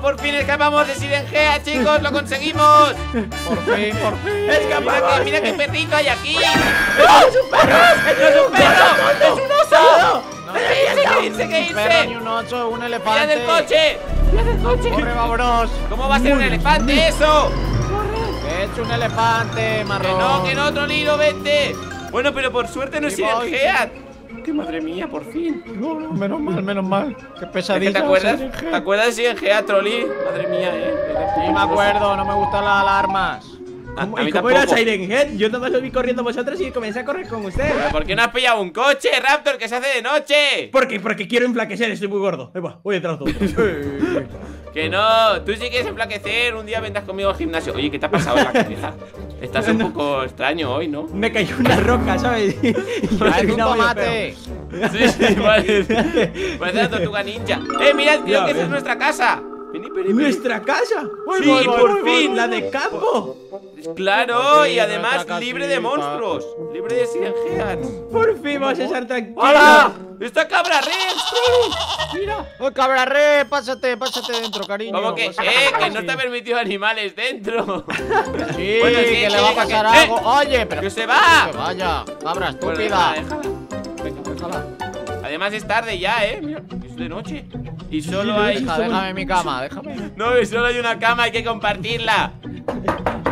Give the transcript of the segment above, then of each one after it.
por fin escapamos de Sirengea, chicos, lo conseguimos. Por fin, por fin. Mira ¡Escapamos! que, mira qué perrito hay aquí. ¡Es un perro! ¡Es un perro! ¡Es un oso! No, ¡Que irse, que un perro, ni irse! un oso, un ¡Mira elefante. del coche! ¡Mira del coche! Corre, vámonos. ¿Cómo va a ser un elefante eso? Que es un elefante Que marrón. no, que no, Trolino, vente. Bueno, pero por suerte no es. Sirengea. ¡Qué madre mía, por fin! No, no, menos mal, menos mal. Qué Es que pesadilla. ¿Te acuerdas? ¿Te acuerdas de Sirengea, Trolli? Madre mía, eh. Sí, me acuerdo, no me gustan las alarmas. A, a ¿Cómo- mí ¿Y cómo era Head? Yo nada más lo vi corriendo vosotros y comencé a correr con usted. ¿Pero ¿Por qué no has pillado un coche, Raptor, que se hace de noche? ¿Por qué? Porque quiero enflaquecer, estoy muy gordo. Ahí va, voy detrás de todo. Que no, tú sí quieres enflaquecer, un día vendrás conmigo al gimnasio. Oye, ¿qué te ha pasado en la cabeza? Estás un poco extraño hoy, ¿no? Me cayó una roca, ¿sabes? Trae un tomate. Sí, sí, parece, parece la tortuga ninja. ¡Eh, mira, tío, que esa es nuestra casa! Vení, vení, feo. vení. ¿Nuestra casa? Sí, Voy, por voy, voy. fin. La de campo. Claro, y además libre de monstruos. Libre de sirengeas. Por fin vamos a estar tranquilos. ¡Hola! ¡Está Cabra Rex! Mira. ¡Oh, cabra re! Pásate, pásate dentro, cariño. ¿Cómo que? Pásate. ¡Eh! Que no está permitido animales dentro. Sí, Bueno, sí, que sí, le va a que- pasar ¡Eh! algo. Oye, pero. ¡Que se va! Que vaya, cabra Bueno, estúpida. déjala, déjala. Venga, déjala. Además es tarde ya, ¿eh? Mira, es de noche. Y solo hay... Deja, déjame mi cama, déjame. No, y solo hay una cama, hay que compartirla.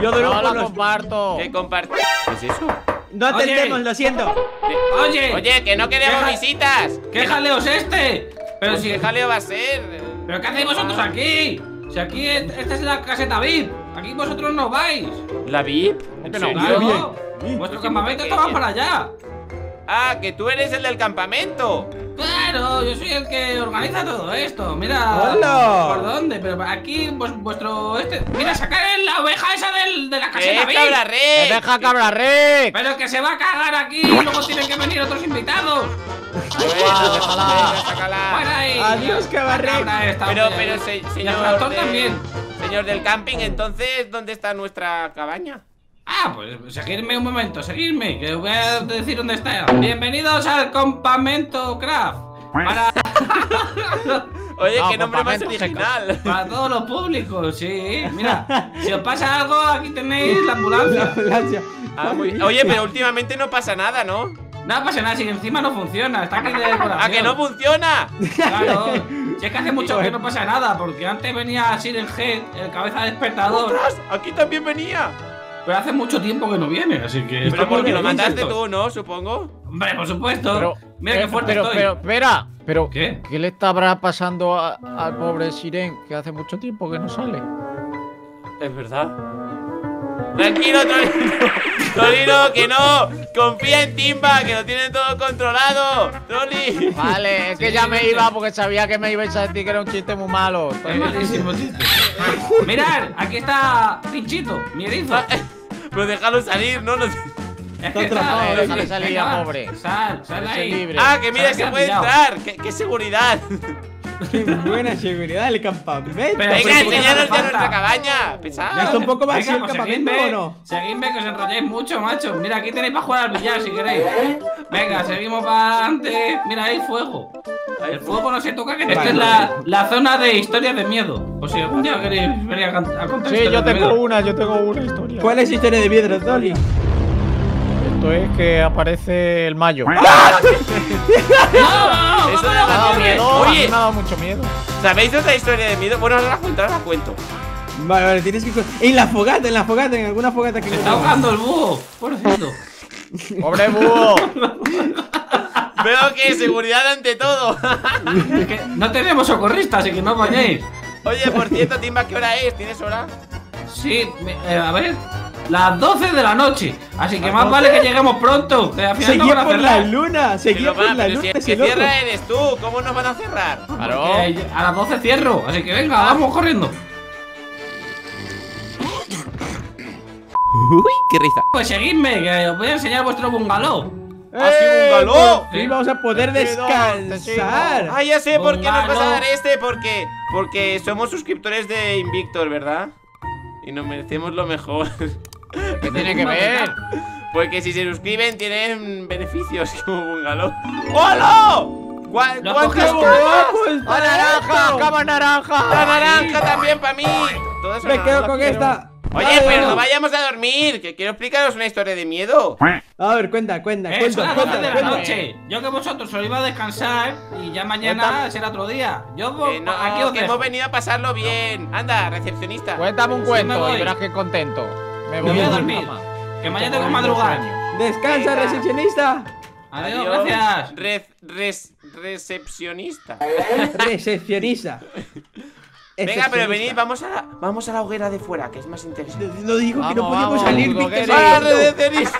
Yo duermo No la los... comparto. ¿Qué compartir? ¿Qué es eso? No atendemos, lo siento. ¿Qué- Oye, Oye, que no queremos Deja- visitas. ¿qué jaleo es este? Pero Pues si, ¿Qué jaleo va a ser? ¿Pero qué hacéis vosotros aquí? Si aquí es- esta es la caseta VIP, aquí vosotros no vais. ¿La VIP? ¿En serio? Vuestro campamento estaba para allá. Ah, que tú eres el del campamento. Claro, yo soy el que organiza todo esto. Mira. ¡Hola! ¿Por dónde? Pero aquí, pues, vuestro. Este. Mira, sacar la oveja esa del, de la ¿Qué caseta es VIP. Cabra ¡Me Rex? deja cabra re! Pero que se va a cagar aquí y luego tienen que venir otros invitados. Adiós, esta, Pero, pero, se- Y el señor. ratón de- también. Señor del camping, entonces, ¿dónde está nuestra cabaña? Ah, pues seguidme un momento, seguidme, que os voy a decir dónde está. Bienvenidos al campamento Craft. Para, Oye, No, qué nombre más campamento original. para todos los públicos, sí. Mira, si os pasa algo, aquí tenéis la ambulancia. La ambulancia. Ah, muy- Oye, pero últimamente no pasa nada, ¿no? No pasa nada, si encima no funciona, está aquí de decoración. ¡Ah, que no funciona! Claro, si es que hace mucho que no pasa nada, porque antes venía Siren Head, el cabeza despertador, ¡Ostras! Aquí también venía. Pero hace mucho tiempo que no viene, así que. está Pero porque lo esto. tú, ¿no? Supongo. Hombre, por supuesto. Pero, Mira eh, qué fuerte pero, estoy. pero, espera, pero ¿Qué? ¿qué le estará pasando a- al pobre Siren que hace mucho tiempo que no sale? Es verdad. Tranquilo, Torino. Torino, que no. Confía en Timba, que lo tiene todo controlado. Trolli. Vale, es que Sí, ya me iba porque sabía que me ibais a decir que era un chiste muy malo. Es malísimo, chiste. Mirad, aquí está Pinchito, mi erizo. Pero déjalo salir, ¿no? no Es está que salir pobre. Sal, sal ahí. libre. Ah, que mira, ha puede entrar. ¿Qué, qué seguridad? Qué buena seguridad el campamento. Pero- Venga, pues, ¿por qué no enseñaros ya nuestra cabaña. ¿Ya Pesado. está un poco vacío Venga, el pues campamento seguidme, o no? seguidme que os enrolláis mucho, macho. Mira, aquí tenéis para jugar al billar si queréis. Venga, seguimos para adelante. Mira, hay fuego. El fuego no se toca, que esta es la, la zona de historias de miedo. O si algún día queréis venir a, contar Sí, yo tengo miedo. una, yo tengo una historia. ¿Cuál es la historia de Piedra, Dolly? Esto es que aparece el mayo. Me ¡No! Eso ¡Vamos, da ha dado vamos, miedo, Oye. me ha dado mucho miedo. ¿Sabéis otra historia de miedo? Bueno, ahora la cuento, ahora la cuento. Vale, vale, tienes que. En la fogata, en la fogata, en alguna fogata que Se está ahogando el búho. Pobrecito. Pobre búho. Veo que seguridad ante todo. Es que no tenemos socorristas, así que no os bañéis. Oye, por cierto, Timba, ¿qué hora es? ¿Tienes hora? Sí, me- eh, a ver. Las 12 de la noche. Así que más vale que lleguemos pronto. Que al final no van a por la luna, lo por la pero luna, si el que cierra eres tú, ¿cómo nos van a cerrar? Claro. Porque a las 12 cierro. Así que venga, vamos corriendo. Uy, qué risa. Pues seguidme, que os voy a enseñar vuestro bungalow. ¡Ha sido un galó! Sí, vamos a poder Te sigo, te descansar. Ah, ya sé por qué nos vas a dar este, porque porque somos suscriptores de Invictor, ¿verdad? Y nos merecemos lo mejor. ¿Qué tiene que ver? Porque si se suscriben tienen beneficios como bungalow. ¡Hola! ¿Cuál- Lo ¿Cuántas camas? ¡A naranja! ¡Cama La naranja! naranja también para mí. Me quedo con esta. Oye, Vale, pero bueno. no vayamos a dormir, que quiero explicaros una historia de miedo. A ver, cuenta, cuenta, Eh, son cuenta, las 12 cuenta, de la cuenta. noche. Yo que vosotros os iba a descansar y ya mañana Cuenta- será otro día. Yo no, aquí os que dejo. hemos venido a pasarlo bien. Anda, recepcionista. Cuéntame un cuento voy. y verás que contento. Me Me voy voy a dormir. Que mañana tengo Tengo que madrugar. sueño. Descansa, Venga. recepcionista. Adiós, gracias. Re- res- recepcionista. Recepcionista. Venga, pero venid, vamos a, la, vamos a la hoguera de fuera, que es más interesante. No digo que no podemos vamos, salir, Víctor. ¡Ah, segundo. recepcionista!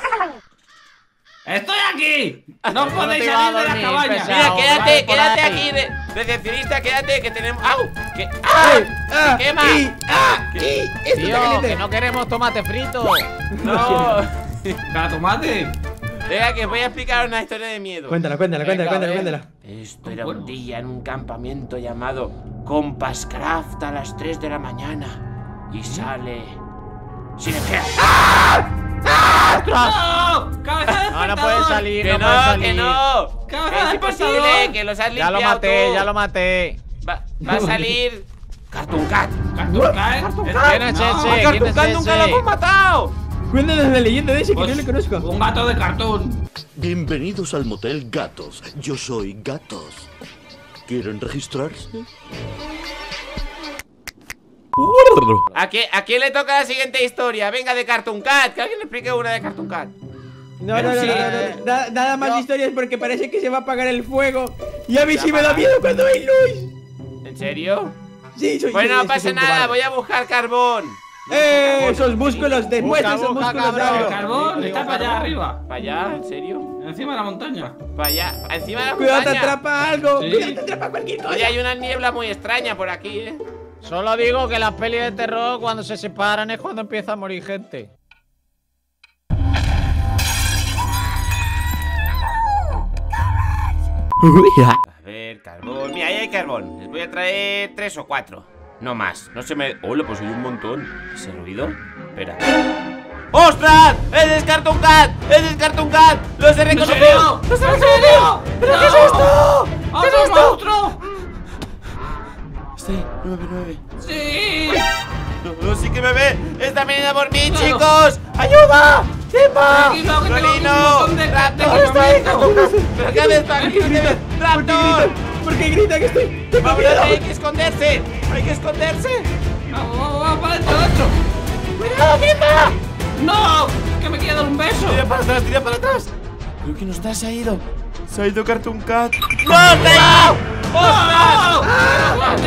¡Estoy aquí! No podéis salir de la cabaña. pesado. Mira, quédate, vale, quédate aquí, re- recepcionista, quédate, que tenemos. ¡Au! Que, ¡Ah! ¡Ay! ¡Ah! ¡Quema! ¡Y! ¡Ah! ¿Qué? ¡Y! ¡Esto está Tío, caliente! que no queremos tomate frito. ¡No! ¡Cada tomate! Venga, que os voy a explicar una historia de miedo. Cuéntala, cuéntala, Venga, cuéntala, cuéntala, cuéntala. Esto era un día en un campamento llamado Compascraft a las 3 de la mañana. Y sale. ¡Sinergia! ¡No! ¡Cabeza No, no puedes salir, ¡Que no, no, puedes salir. que no! Cabeza ¡Que de es imposible! ¡Que los has Ya limpiado lo maté, tú. ya lo maté. Va, va a salir. Cartoon Cat. ¡Cartoon Cat! ¿Quién es No. ese? ¡A ¿quién Cartoon es Cat nunca lo ese? hemos matado! Cuéntanos la leyenda de ese que Pues, no le conozco. Un gato de cartoon. Bienvenidos al Motel Gatos. Yo soy Gatos. ¿Quieren registrarse? ¿A, qué- ¿A quién le toca la siguiente historia? Venga, de Cartoon Cat. Que alguien explique una de Cartoon Cat. No, no, no, no, Sí. no, no, na- Nada más historias porque parece que se va a apagar el fuego. Y a mí ¿Se sí me da miedo cuando hay luz. ¿En serio? Sí, soy Bueno, no pasa nada, voy a buscar carbón. ¡Eh! Esos músculos, demuestra esos busca, músculos, cabrón. El Dago. carbón está para allá arriba. ¿Para allá? ¿En serio? Encima de la montaña. ¿Para allá? ¿Encima de la Cuidado, te montaña? atrapa algo. Sí. Cuidado, te atrapa cualquier cosa. Oye, hay una niebla muy extraña por aquí, ¿eh? Solo digo que las pelis de terror cuando se separan es cuando empieza a morir gente. A ver, carbón. Mira, ahí hay carbón. Les voy a traer tres o cuatro. No más. No se me. Hola, pues hay un montón. ¿Ese ruido? Espera. ¡Ostras! ¡Es Cartoon Cat! ¡Es Cartoon Cat! ¡Los he reconocido! ¡Los he reconocido! ¿Pero qué es esto? ¿Qué es ¡Otro esto? monstruo! Está ahí, 9, ¡Sí! No, no, sí que me ve. Está viniendo por mí, No. chicos. ¡Ayuda! Un ¡Rolino! montón de- de ¡Raptor! ¡Está equipamiento. ¿Pero qué haces tú aquí? ¿Por qué gritan que estoy? ¡Tengo ¡Vamos, miedo! hay que esconderse! ¡Hay que esconderse! ¡Vamos, vamos, vamos! ¡Para adentro, adentro! ¡Cuidado, Timba! ¡No! ¡Que me quiere dar un beso! Tira para atrás, tira para atrás. Creo que no está, se ha ido. Se ha ido Cartoon Cat. ¡No! ¡Ostras!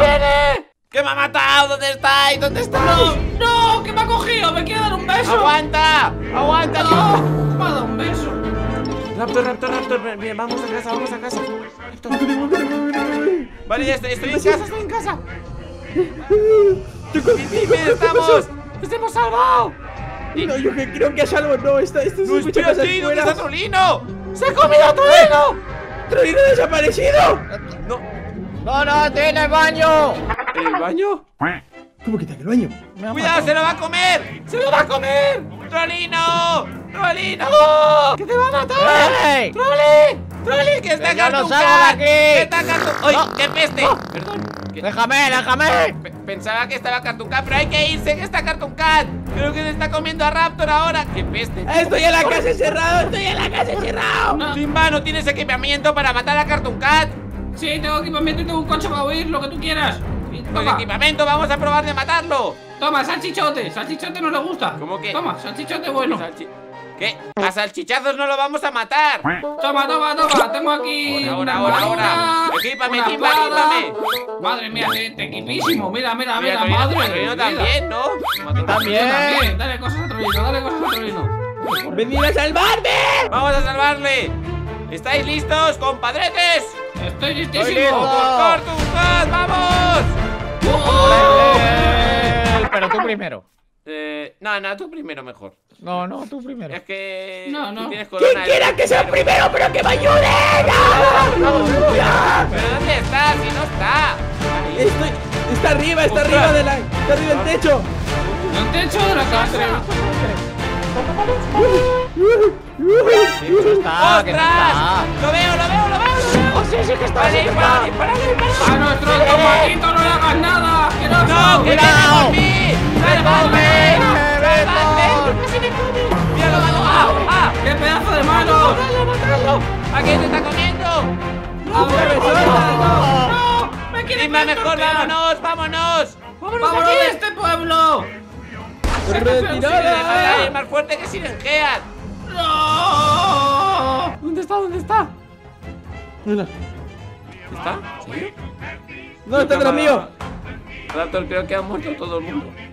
¡Viene! ¡Que me ha matado! ¿Dónde estáis? ¿Dónde estáis? ¡No! ¡No! ¡Que me ha cogido! ¡Me quiere dar un beso! ¡Aguanta! ¡Aguanta, ¡No! ¡Me ha dado un beso! Raptor, Raptor, Raptor. Bien, vamos a casa, vamos a casa. Raptor. Vale, ya estoy, estoy en casa, estoy en casa. Yo con- Bien, bien, bien, estamos. ¡Nos hemos salvado! No, yo que creo que a salvo no, esta, esto se ¡No estoy cosas aquí! ¿Dónde fuera. está Trolino? ¡Se ha comido a Trolino! ¡Trolino desaparecido! No. ¡No, no, estoy en el baño! ¿En el baño? ¿Cómo que está en el baño? ¡Cuidado, se lo va a comer! ¡Se lo va a comer! ¡Trolino! ¡Trolino! ¡Que te va a matar! ¡Ey! ¡Trolli! ¡Trolli! ¡Que está no salgo de Cat! aquí. ¡Que está ¡Ay! No. ¡Qué peste! Perdón. que- ¡Déjame, déjame! pe- Pensaba que estaba Cartoon Cat, pero hay que irse, que está Cartoon Cat. Creo que se está comiendo a Raptor ahora. ¡Qué peste! ¡Estoy en la casa encerrado! ¡Estoy en la casa encerrado! No. Simba, ¿no tienes equipamiento para matar a Cartoon Cat? Sí, tengo equipamiento y tengo un coche para huir, lo que tú quieras. Con Toma, equipamiento vamos a probar de matarlo. toma, salchichote. Salchichote no le gusta. ¿Cómo que? Toma, salchichote bueno. Salchi- ¿Qué? A salchichazos no lo vamos a matar. Toma, toma, toma. Tengo aquí. Ahora, ahora, ahora. Equípame, espada. equípame. Madre mía, te, te equipísimo. Mira, mira, Mira, madre. Vida. también, ¿no? Yo También. también. Dale cosas a Trolino, dale cosas a Trolino. ¡Venid a salvarme! Vamos a salvarle. ¿Estáis listos, compadretes? Estoy Estoy listísimo. listo. ¡Por Cartoon Cat, vamos! ¡Oh! Eh, Pero tú primero. Eh, no, no, tú primero mejor. No, no, tú primero. Es que No, no. tú tienes ¡Quien corona. quiera que sea primero, pero que me ayude! ¿Pero dónde está? Si no está. Ahí. Estoy... Está arriba, está Ostras. arriba de la... Está arriba del techo. El techo de la casa. Está, que no. ¡Lo veo, lo veo, lo veo! ¡Oh, sí, sí que está! Vale, sí que dispara, está! dispara, dispara. ¡A nuestro tomatito no le hagas nada! ¡Asqueroso! ¡No, que viene ¡Cuidado! por mí! ¡Salvadme! ¡Salvadme! ¡Que se me come! ¡Míralo, mano! ¡Qué pedazo de manos! ¡Matadlo, matadlo! ¿A quién te está comiendo? ¡No, ¡No! ¡Me quiere Dime mejor, vámonos, vámonos. Vámonos ¡Vámonos de este pueblo! ¡Retirada! Es más fuerte que Sirengeas. ¡No! ¿Dónde está? ¿Dónde está? No, ¿Está? ¿Sí? no, está detrás mío. Raptor, creo que ha muerto todo el mundo.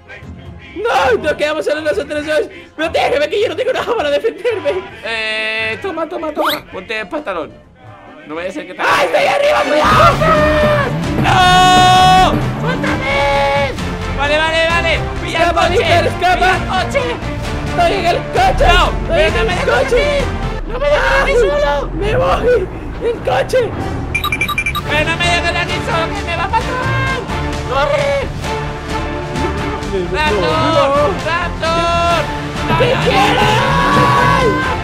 No, nos quedamos solo nosotros dos. Protégeme, que yo no tengo nada para defenderme. Eh, toma, toma, toma. Ponte el pantalón. No vaya a ser que te. ¡Ah, estoy arriba, cuidado! ¡No! ¡Suéltame! Vale, vale, vale. Pilla el Escapa, coche. Víctor, escapa. Pilla el coche. ¡Estoy en el coche! No, ¡Estoy en me el coche! No me dejes aquí solo. ¡Me voy! ¡En coche! Pero no me dejes aquí solo que me va a matar. ¡Corre! Raptor! Raptor! Raptor! Raptor!